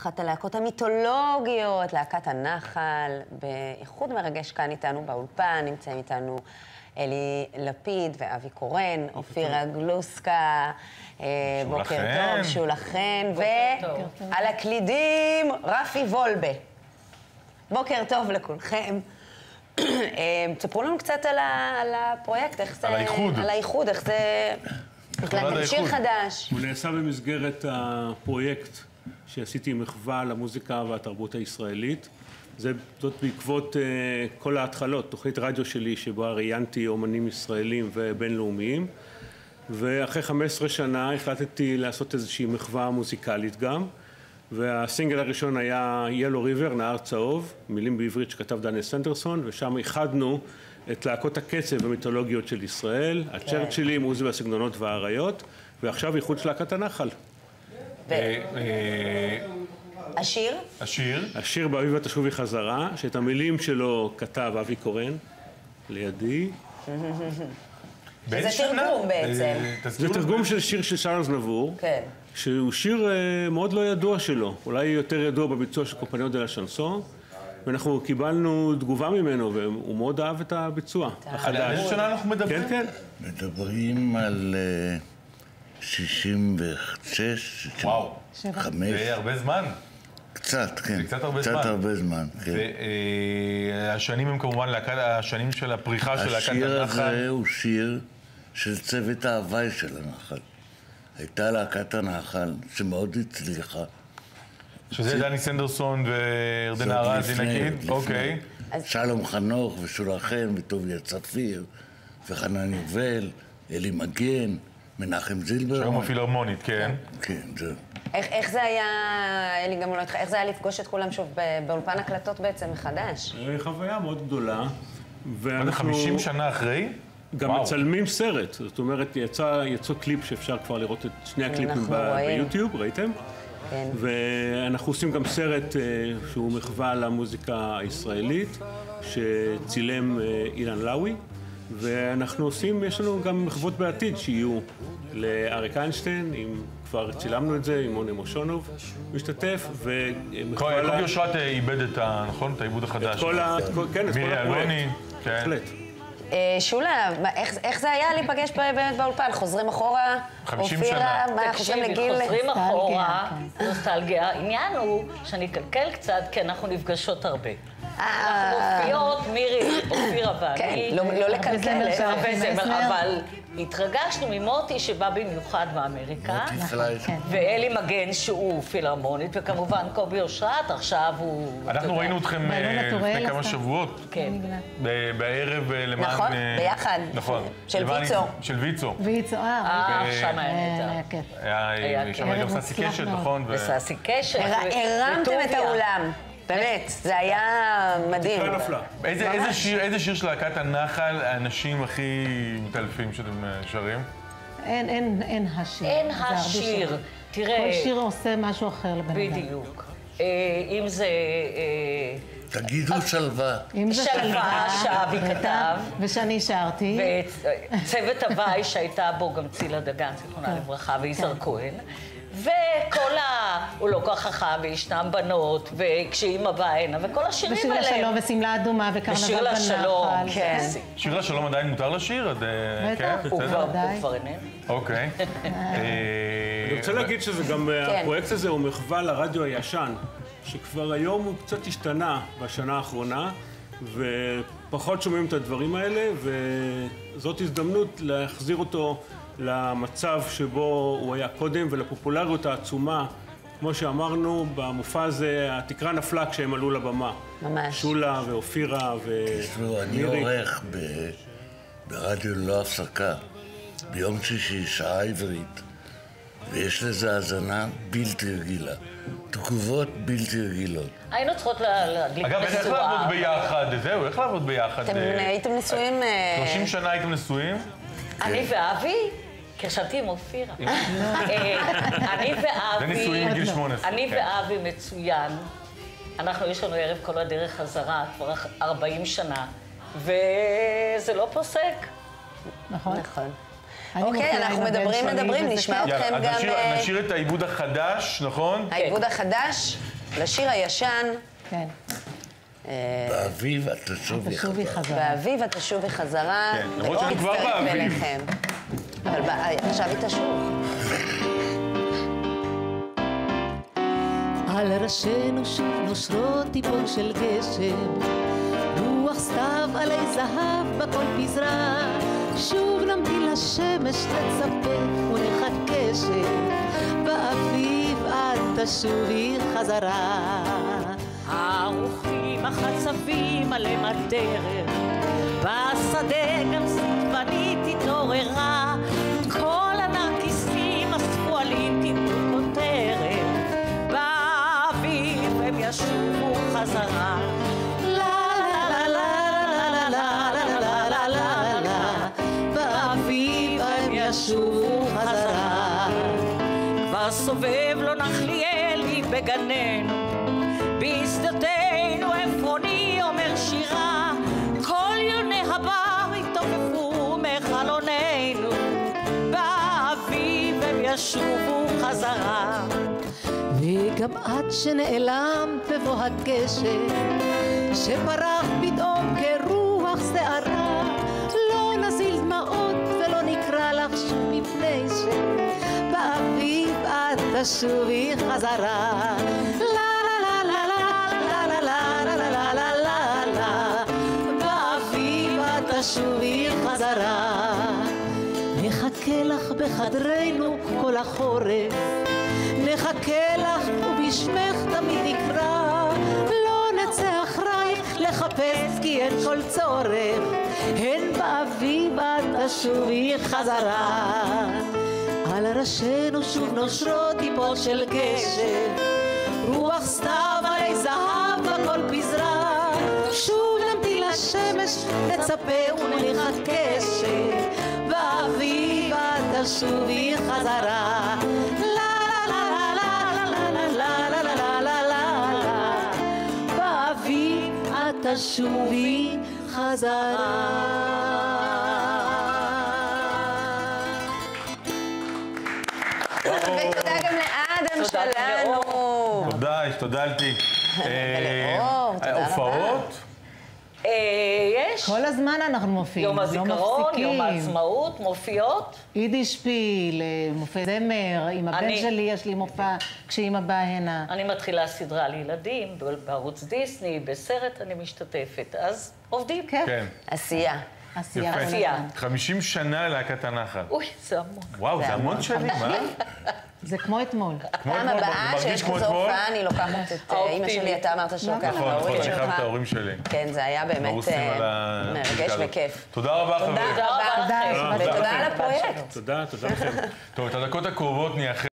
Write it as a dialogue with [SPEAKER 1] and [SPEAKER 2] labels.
[SPEAKER 1] אחת הלהקות המיתולוגיות, להקת הנחל, באיחוד מרגש כאן איתנו באולפן, נמצאים איתנו אלי לפיד ואבי קורן, אופירה גלוסקה, אה, בוקר טוב, שולה חן, ועל הקלידים, רפי וולבה. בוקר טוב לכולכם. אה, תספרו לנו קצת על, ה, על הפרויקט, איך זה...
[SPEAKER 2] על האיחוד.
[SPEAKER 1] על האיחוד, איך זה... הקלטתם שיר חדש.
[SPEAKER 3] הוא נעשה במסגרת הפרויקט שעשיתי מחווה למוזיקה והתרבות הישראלית. זה, זאת בעקבות uh, כל ההתחלות, תוכנית רדיו שלי שבה ראיינתי אומנים ישראלים ובינלאומיים ואחרי 15 שנה החלטתי לעשות איזושהי מחווה מוזיקלית גם והסינגל הראשון היה ילו ריבר, נהר צהוב, מילים בעברית שכתב דניאל סנדרסון ושם איחדנו את להקות הקצב המיתולוגיות של ישראל, כן. הצ'רצ'ילים, עוזי והסגנונות והאריות ועכשיו איחוד של להקת הנחל.
[SPEAKER 1] אה, אה, השיר?
[SPEAKER 2] השיר?
[SPEAKER 3] השיר באביבה תשובי חזרה, שאת המילים שלו כתב אבי קורן, לידי.
[SPEAKER 1] זה תרגום בעצם.
[SPEAKER 3] אה, זה תרגום של שיר של שרלס נבור.
[SPEAKER 1] כן.
[SPEAKER 3] שהוא שיר מאוד לא ידוע שלו, אולי יותר ידוע בביצוע של קומפניות דה לה שנסון, ואנחנו קיבלנו תגובה ממנו, והוא מאוד אהב את הביצוע
[SPEAKER 2] החדש. על איזה שנה אנחנו מדברים?
[SPEAKER 3] כן, כן.
[SPEAKER 4] מדברים על 66, 65. וואו.
[SPEAKER 2] זה הרבה זמן.
[SPEAKER 4] קצת, כן.
[SPEAKER 2] זה קצת הרבה
[SPEAKER 4] קצת
[SPEAKER 2] זמן.
[SPEAKER 4] קצת הרבה זמן, כן.
[SPEAKER 2] והשנים הם כמובן להקת, השנים של הפריחה של להקת הנחל.
[SPEAKER 4] השיר הזה הוא שיר של צוות ההוואי של הנחל. הייתה להקת הנחל שמאוד הצליחה.
[SPEAKER 2] שזה דני סנדרסון וירדנה ארזי נגיד? אוקיי.
[SPEAKER 4] שלום חנוך ושולה חן וטוביה צפיר וחנן יובל, אלי מגן. מנחם זילבר.
[SPEAKER 2] שהיום הפילהרמונית, כן.
[SPEAKER 4] כן, זהו.
[SPEAKER 1] איך, איך זה היה, אלי גם לא איתך, איך זה היה לפגוש את כולם שוב באולפן הקלטות בעצם מחדש?
[SPEAKER 3] חוויה מאוד גדולה.
[SPEAKER 2] זה, 50 שנה אחרי?
[SPEAKER 3] גם וואו. מצלמים סרט, זאת אומרת, יצא, יצא קליפ שאפשר כבר לראות את שני הקליפים ב- ביוטיוב, ראיתם? כן. ואנחנו עושים גם סרט אה, שהוא מחווה למוזיקה הישראלית, שצילם אה, אילן לאווי. ואנחנו עושים, יש לנו גם מחוות בעתיד שיהיו לאריק איינשטיין, אם כבר צילמנו את זה, עם מוני מושונוב משתתף,
[SPEAKER 2] ומחווה... קובי אושרת איבד את ה... נכון? את העיבוד החדש.
[SPEAKER 3] את כל ה... כן, את כל הפרויקט.
[SPEAKER 2] כן. בהחלט.
[SPEAKER 1] שולה, איך, איך זה היה להיפגש באמת באולפן? חוזרים אחורה?
[SPEAKER 2] 50 שנה.
[SPEAKER 1] מה, חוזרים לגיל...
[SPEAKER 5] חוזרים אחורה, נוסטלגיה. העניין הוא שאני אקלקל קצת, כי אנחנו נפגשות הרבה. אנחנו מופיעות, ואני.
[SPEAKER 1] כן, לא לקלקל.
[SPEAKER 5] אבל התרגשנו ממוטי שבא במיוחד מאמריקה.
[SPEAKER 4] מוטי פליישר.
[SPEAKER 5] ואלי מגן שהוא פילהרמונית, וכמובן קובי אושרת, עכשיו הוא...
[SPEAKER 2] אנחנו ראינו אתכם לפני כמה שבועות.
[SPEAKER 5] כן.
[SPEAKER 2] בערב למען...
[SPEAKER 1] נכון, ביחד.
[SPEAKER 2] נכון.
[SPEAKER 1] של ויצו.
[SPEAKER 2] של ויצו.
[SPEAKER 6] ויצו, אה.
[SPEAKER 5] אה, שם היה
[SPEAKER 6] נהדר.
[SPEAKER 2] היה שם גם ססי קשת, נכון?
[SPEAKER 5] וססי קשת.
[SPEAKER 1] הרמתם את האולם. באמת, זה היה מדהים.
[SPEAKER 2] איזה שיר, איזה שיר של להקת הנחל האנשים הכי מתעלפים שאתם שרים?
[SPEAKER 6] אין, אין, אין השיר.
[SPEAKER 5] אין השיר. תראה...
[SPEAKER 6] כל שיר עושה משהו אחר לבן אדם.
[SPEAKER 5] בדיוק. אם זה...
[SPEAKER 4] תגידו שלווה.
[SPEAKER 6] אם זה
[SPEAKER 5] שלווה שאבי כתב.
[SPEAKER 6] ושאני שרתי.
[SPEAKER 5] וצוות הוואי שהייתה בו גם צילה דגן, זיכרונה לברכה, ויזהר כהן. וכל ה... הוא לא כל כך חכם, וישנם בנות, וכשאימא באה הנה, וכל השירים האלה.
[SPEAKER 6] ושיר לשלום, ושמלה אדומה, וקרנבל
[SPEAKER 5] בנחל. ושיר לשלום, כן.
[SPEAKER 2] שיר לשלום עדיין מותר לשיר?
[SPEAKER 6] בטח,
[SPEAKER 5] הוא כבר איננו.
[SPEAKER 2] אוקיי.
[SPEAKER 3] אני רוצה להגיד שזה גם, הפרויקט הזה הוא מחווה לרדיו הישן, שכבר היום הוא קצת השתנה בשנה האחרונה, ופחות שומעים את הדברים האלה, וזאת הזדמנות להחזיר אותו למצב שבו הוא היה קודם ולפופולריות העצומה. כמו שאמרנו, במופע הזה התקרה נפלה כשהם עלו לבמה.
[SPEAKER 1] ממש.
[SPEAKER 3] שולה ואופירה ומירי.
[SPEAKER 4] תשמעו, אני עורך ב... ברדיו ללא הפסקה, ביום שישי, שעה עברית, ויש לזה האזנה בלתי רגילה. תגובות בלתי רגילות.
[SPEAKER 5] היינו צריכות להדליק
[SPEAKER 2] אגב, איך לעבוד ביחד? זהו, איך לעבוד ביחד?
[SPEAKER 1] אתם הייתם נשואים...
[SPEAKER 2] 30 שנה הייתם נשואים?
[SPEAKER 5] אני ואבי? כי חשבתי עם אופירה. אני ואבי...
[SPEAKER 2] זה נישואים מגיל 18.
[SPEAKER 5] אני ואבי מצוין. אנחנו, יש לנו ערב כל הדרך חזרה, כבר 40 שנה, וזה לא פוסק.
[SPEAKER 6] נכון.
[SPEAKER 1] נכון. אוקיי, אנחנו מדברים, מדברים, נשמע אתכם גם...
[SPEAKER 2] אז נשאיר את העיבוד החדש, נכון?
[SPEAKER 1] העיבוד החדש. לשיר הישן,
[SPEAKER 6] כן.
[SPEAKER 4] באביב את תשובי חזרה.
[SPEAKER 1] באביב את תשובי חזרה,
[SPEAKER 2] כן, למרות שאני כבר באביב.
[SPEAKER 1] אבל ב- עכשיו היא תשוב.
[SPEAKER 7] על ראשינו שוב נושרות טיפות של גשם, רוח סתיו עלי זהב בכל פזרה, שוב נמתין לשמש לצפה ונחכה שבאביב את תשובי חזרה.
[SPEAKER 5] ערוכים החצבים עליהם הדרך, בשדה גם סטבנית התעוררה, ישובו חזרה. כבר סובב לו נחליאלי בגננו, בשדותינו עפרוני אומר שירה, כל יוני הבר התעופפו מחלוננו, באביב הם ישובו חזרה.
[SPEAKER 7] וגם את שנעלמת בבוא הגשם, שפרח פתאום תשובי חזרה. לה בחדרנו כל החורף, נחכה לך ובשמך תמיד נקרא, לא נצא אחרייך לחפש כי אין כל צורך, הן באביב את תשובי חזרה. על ראשינו שוב נושרות טיפות של גשם, רוח סתיו עלי זהב בכל פזרה, שוב נמתין לשמש, נצפה ונחכה שבאביב את תשובי חזרה. לה לה
[SPEAKER 1] ותודה גם לאדם שלנו.
[SPEAKER 2] תודה, השתדלתי. אה,
[SPEAKER 1] ולאור, תודה רבה.
[SPEAKER 2] הופעות?
[SPEAKER 5] אה, יש
[SPEAKER 6] כל הזמן אנחנו מופיעים,
[SPEAKER 5] יום
[SPEAKER 6] לא
[SPEAKER 5] הזיכרון,
[SPEAKER 6] מפסיקים.
[SPEAKER 5] יום העצמאות, מופיעות.
[SPEAKER 6] יידיש פיל, אה, מופעי זמר, עם הבן שלי יש לי מופע כשאימא באה הנה.
[SPEAKER 5] אני מתחילה סדרה לילדים בערוץ דיסני, בסרט אני משתתפת, אז עובדים.
[SPEAKER 6] כן,
[SPEAKER 2] כן.
[SPEAKER 1] עשייה.
[SPEAKER 6] עשייה.
[SPEAKER 5] עשייה.
[SPEAKER 6] הזמן.
[SPEAKER 2] 50 שנה להקת הנחל.
[SPEAKER 5] אוי, זה המון.
[SPEAKER 2] וואו, זה המון שנים, אה?
[SPEAKER 6] זה כמו אתמול.
[SPEAKER 2] כמו
[SPEAKER 1] פעם
[SPEAKER 2] אתמול,
[SPEAKER 1] הבאה
[SPEAKER 2] מרגיש
[SPEAKER 1] שיש
[SPEAKER 2] כמו
[SPEAKER 1] כזו
[SPEAKER 2] אתמול?
[SPEAKER 1] הופעה, אני לוקחת את אה, אימא. שלי, אתה אמרת שלוקח את
[SPEAKER 2] נכון, נכון,
[SPEAKER 1] ההורים
[SPEAKER 2] אני חייב את
[SPEAKER 1] שלך.
[SPEAKER 2] ההורים שלי.
[SPEAKER 1] כן, זה היה באמת אה, מרגש. וכיף.
[SPEAKER 2] תודה רבה, חברים.
[SPEAKER 1] תודה
[SPEAKER 5] רבה
[SPEAKER 1] ותודה. על הפרויקט.
[SPEAKER 3] תודה, תודה לכם.
[SPEAKER 2] טוב, את הדקות הקרובות נייחד